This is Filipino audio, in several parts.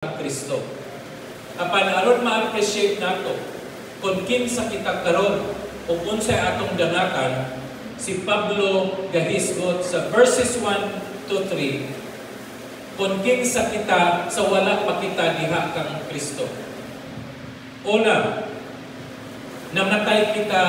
Kristo. Apan aron ma-appreciate nato kung kinsa kita karon o unsay atong danakan si Pablo gahisgot sa verses 1 to 3 kung kinsa kita sa wala pa kita diha kang Kristo. Una, namatay kita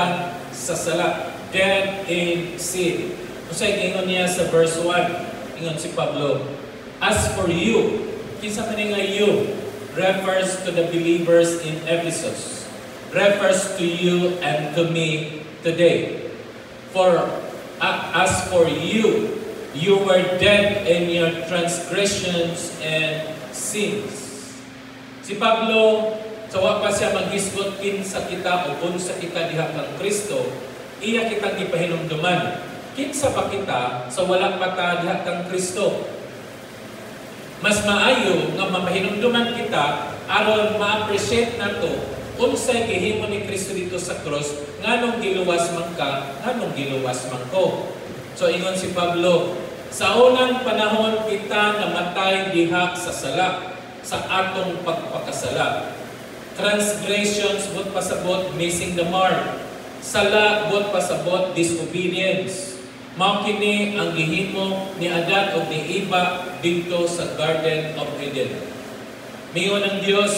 sa sala, dead in sin. Usay gingon niya sa verse 1, ingon si Pablo, As for you, kinsa man nga you, refers to the believers in Ephesus, refers to you and to me today. For as for you, you were dead in your transgressions and sins. Si Pablo, sawa pa siya maghisgot kinsa kita o unsa kita diha kang Kristo, iya kitang gipahinumduman. Kinsa pa kita sa wala pa ta diha kang Kristo? Mas maayo nga mapahinumduman kita aron ma-appreciate nato unsay gihimo ni Kristo dito sa cross nganong giluwas man ka nganong giluwas man ko. So ingon si Pablo sa unang panahon kita namatay diha sa sala sa atong pagpakasala. Transgressions bot pasabot missing the mark. Sala bot pasabot disobedience. Mao kini ang gihimo ni Adan o ni Eva dito sa Garden of Eden. Miyon ang Dios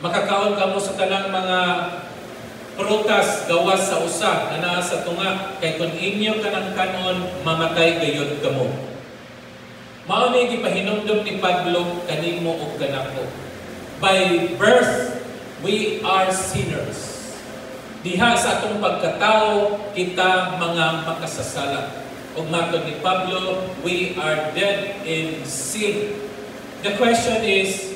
makakaon kamo sa tanang mga prutas gawas sa usa na naa sa tunga kay kun inyo kanang kanon mamatay gayud kamo. Mao ni gipahinumdom ni Pablo kanimo ug kanako. By birth we are sinners. Diha sa atong pagkatao, kita mga makasasala. Ug matod ni Pablo, we are dead in sin. The question is,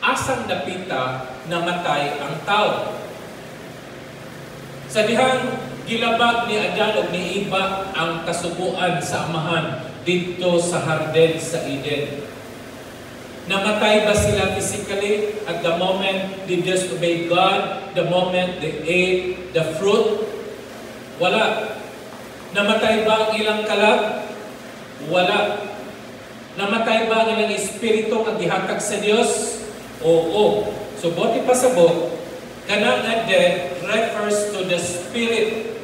asang napita namatay ang tao? Sa gilabag ni Adan ug ni Eva ang kasubuan sa amahan dito sa Harden sa Eden. Namatay ba sila physically at the moment they disobeyed God, the moment they ate the fruit? Wala. Namatay ba ang ilang kalag? Wala. Namatay ba ang ilang espiritu nga gihatag sa Dios? Oo. So, buti pasabot, kanang nga dead refers to the spirit.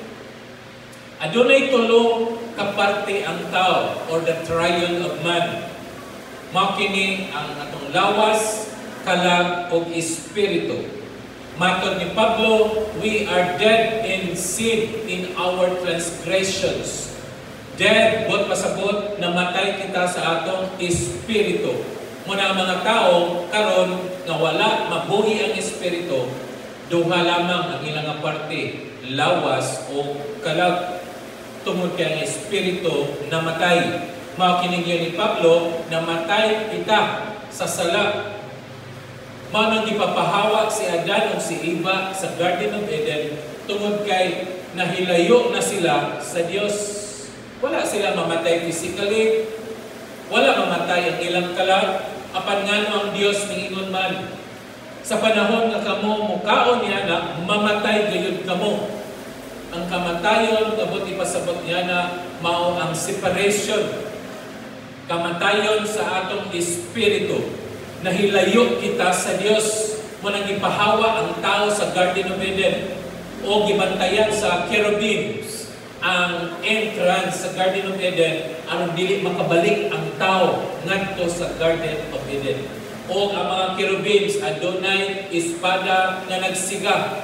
Adunay tulo kaparte ang tao or the triune of man mao kini ang atong lawas, kalag ug espiritu. Matod ni Pablo, we are dead in sin in our transgressions. Dead, bot pasabot, namatay kita sa atong espiritu. Muna ang mga tao, karon nga wala mabuhi ang espiritu, duha lamang ang ilang parte, lawas o kalag. Tungod kay ang espiritu namatay Mao kining ni Pablo namatay kita sa sala. Mao nang ipapahawak si Adan ug si Eva sa Garden of Eden tungod kay nahilayo na sila sa Dios. Wala sila mamatay physically, wala mamatay ang ilang kalag, apan ngano ang Dios niingon man. Sa panahon nga kamo mukaon niya na mamatay gayud kamo. Ang kamatayon, kabot ipasabot niya na mao ang separation kamatayon sa atong espiritu. Nahilayo kita sa Dios mo nang ipahawa ang tao sa Garden of Eden o gibantayan sa cherubims ang entrance sa Garden of Eden aron dili makabalik ang tao ngadto sa Garden of Eden. O ang mga cherubims adunay espada nga nagsiga.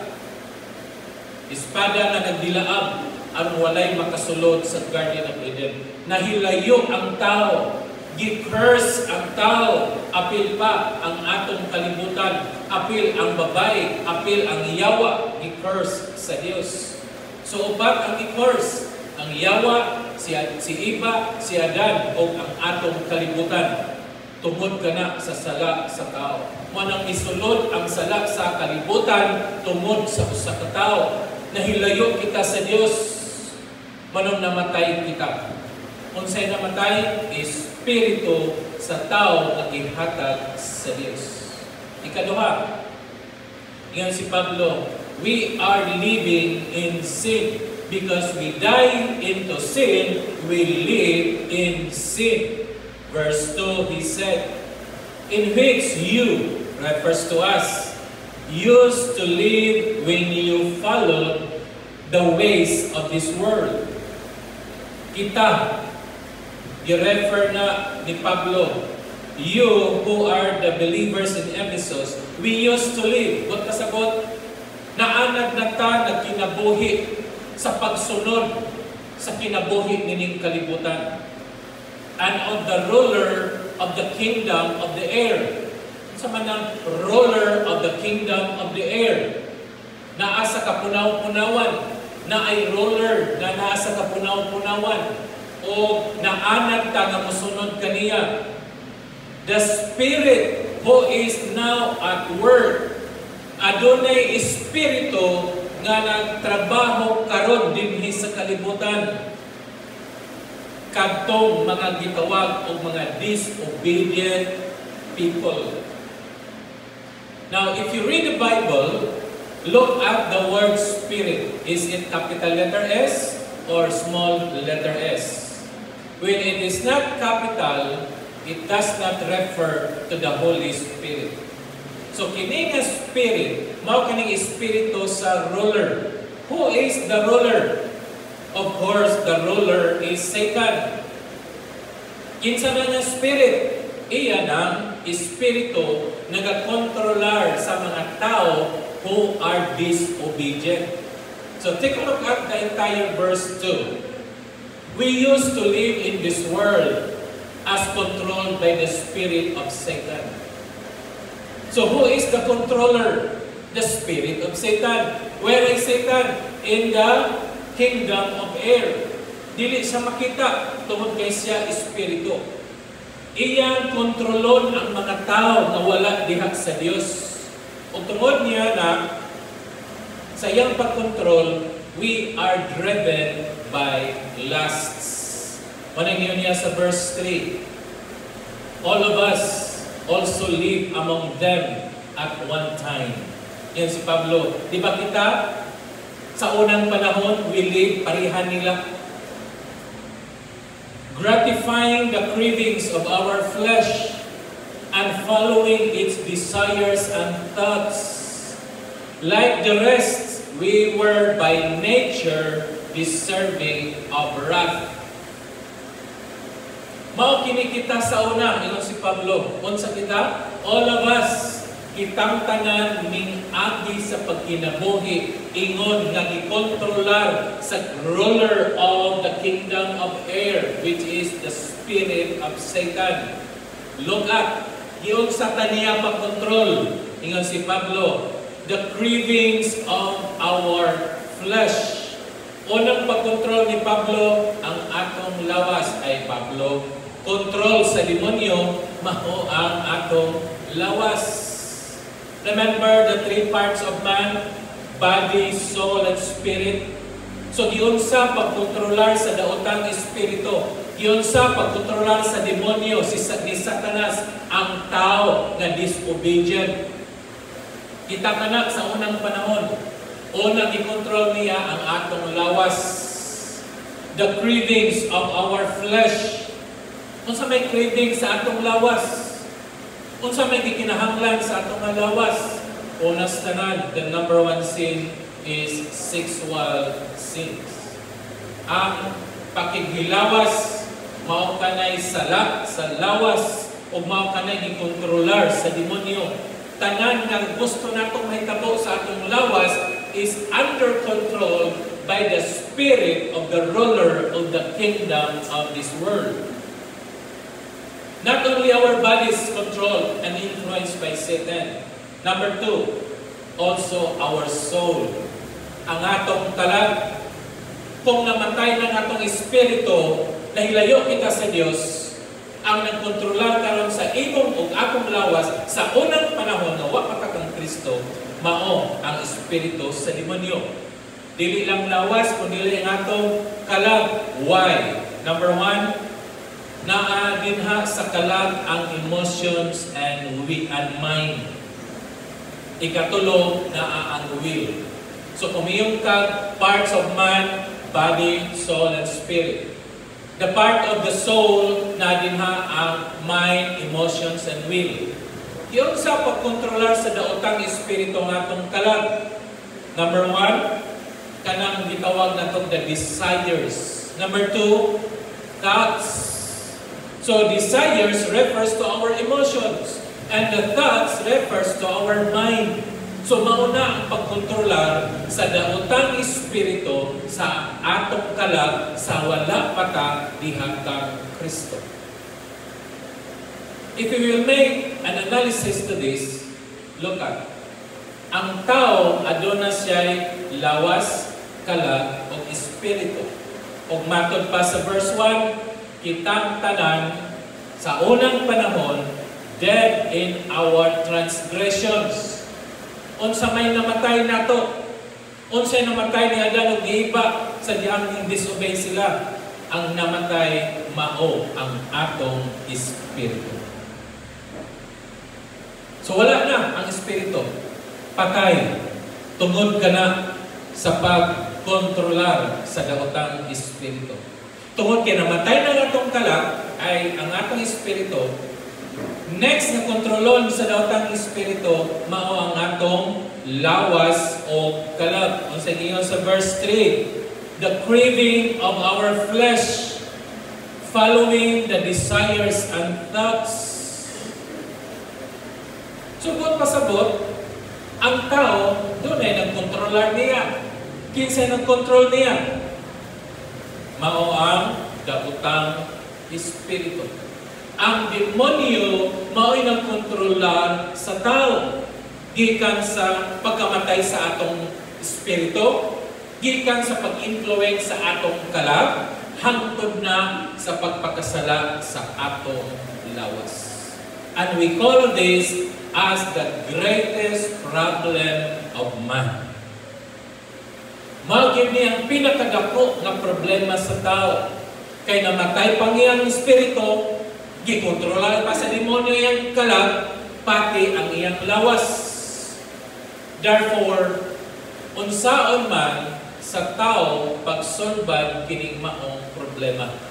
Espada nga nagdilaab aron walay makasulod sa Garden of Eden. Nahilayo ang tao, gi-curse ang tao, apil pa ang atong kalibutan, apil ang babae, apil ang yawa, gi-curse sa Dios. So upat ang i-curse, ang yawa, si, si Iba, si Adan, o ang atong kalibutan. Tungod ka na sa sala sa tao. Manang isulod ang sala sa kalibutan, tungod sa usa ka tao. Nahilayo kita sa Dios, manong namatay kita. Unsay namatay, espiritu sa tao nga gihatag sa Dios. Ikaduha, Ingan si Pablo, we are living in sin because we die into sin, we live in sin. Verse 2, he said, in which you, refers to us, used to live when you followed the ways of this world. Kita, i-refer na ni Pablo, you who are the believers in Ephesus, we used to live. What kasabot? Naanad na ta nagkinabuhi sa pagsunod sa kinabuhi nining kalibutan. And of the ruler of the kingdom of the air. Sa manang ruler of the kingdom of the air. Naa sa kapunaw-punawan. Na ay ruler na naa sa kapunaw-punawan. O naanad ta nga musunod kaniya. The Spirit who is now at work. Adunay Espiritu nga nagtrabaho karon dinhi sa kalibutan kadtong mga gitawag o mga disobedient people. Now, if you read the Bible, look at the word spirit. Is it capital letter S or small letter S? When it is not capital, it does not refer to the Holy Spirit. So, kini nga spirit, mao kining espiritu sa ruler. Who is the ruler? Of course, the ruler is Satan. Kinsa na niya spirit? Iyan ang espiritu nagakontrolar sa mga tao who are disobedient. So take a look at the entire verse 2. We used to live in this world as controlled by the spirit of Satan. So who is the controller? The spirit of Satan. Where is Satan? In the kingdom of air. Dili sa makita, tungod kay siya espiritu. Iyang kontrolon ang mga tao na wala diha sa Dios. O tungod niya na sa iyang pagkontrol, we are driven by lusts. Manang niya sa verse 3. All of us also live among them at one time. Yan si Pablo. Di ba kita sa unang panahon, we live parihan nila. Gratifying the cravings of our flesh and following its desires and thoughts. Like the rest, we were by nature deserving of wrath. Mao kini kita sa una, ingon si Pablo. Unsa kita? All of us kitang tanan ning agi sa pagkinabuhi ingon nga gikontrolar sa ruler of the kingdom of air which is the spirit of Satan. Look at giyon sa taniya pagkontrol ingon si Pablo the cravings of our flesh. Unang pagkontrol ni Pablo ang atong lawas ay Pablo control sa demonyo mao ang atong lawas. Remember the three parts of man, body, soul, and spirit. So giyon sa pagkontrolar sa daotang espiritu, giyon sa pagkontrolar sa demonyo si ni Satanas ang tao nga disobedient. Kita kanak sa unang panahon, unang i-control niya ang atong lawas. The cravings of our flesh. Kung sa may craving sa atong lawas, Unsa may gikinahanglan sa atong lawas? Unas tanan, the number one sin is sexual sins. Ang pakighilawas, mao kanay sala sa lawas o mao kanay gikontrolar sa demonyo. Tanan nga gusto natong mahitabo sa atong lawas is under control by the spirit of the ruler of the kingdom of this world. Not only our bodies controlled and influenced by Satan. Number two, also our soul. Ang atong talag. Kung namatay ng atong espiritu, nahilayo kita sa Diyos, ang nagkontrolar karon sa imong ug akong lawas sa unang panahon nga wa pa Kristo, mao ang espiritu sa demonyo. Dili lang lawas kundi ang atong kalag. Why? Number one, naa dinha sa kalag ang emotions and we and mind. Ikatulo naa ang will. So kumiyong ka parts of man, body, soul, and spirit. The part of the soul na dinha ang mind, emotions, and will. Giunsa pagkontrolar sa daotang espiritu nga atong kalag? Number one, kanang gitawag nato the desires. Number two, thoughts. So desires refers to our emotions and the thoughts refers to our mind. So mauna ang pagkontrolar sa daotang espiritu sa atong kalag sa wala pata diha kang Kristo. If we will make an analysis to this, look at ang tao aduna siya'y lawas, kalag, o espiritu. O matod pa sa verse 1, kitang tanan sa unang panahon, dead in our transgressions. Unsa may namatay nato, unsay namatay ni Adan ug Eva sa diyang disobey sila. Ang namatay mao ang atong espiritu. So wala na ang espiritu. Patay. Tungod ka na sa pagkontrolar sa daotang espiritu. Tungod kay namatay na atong kalak ay ang atong espiritu next na kontrolon sa daotang espiritu mao ang atong lawas o kalag. Unsa giingon sa verse 3, the craving of our flesh following the desires and thoughts Sugod pasabot, ang tao, doon ay nagkontrolar niya. Kinsa nagkontrol niya? Mao ang dautang espiritu. Ang demonyo mao'y nagkontrolar sa tao. Gikan sa pagkamatay sa atong espiritu, gikan sa pag-influence sa atong kalag, hangtod na sa pagpakasala sa atong lawas. And we call this as the greatest problem of man. Magib ni ang pinakadako nga problema sa tao. Kay namatay pang iyang espiritu, gikontrolar pa sa demonyo iyang kalag, pati ang iyang lawas. Therefore, unsaon man sa tao pagsulbad kining maong problema.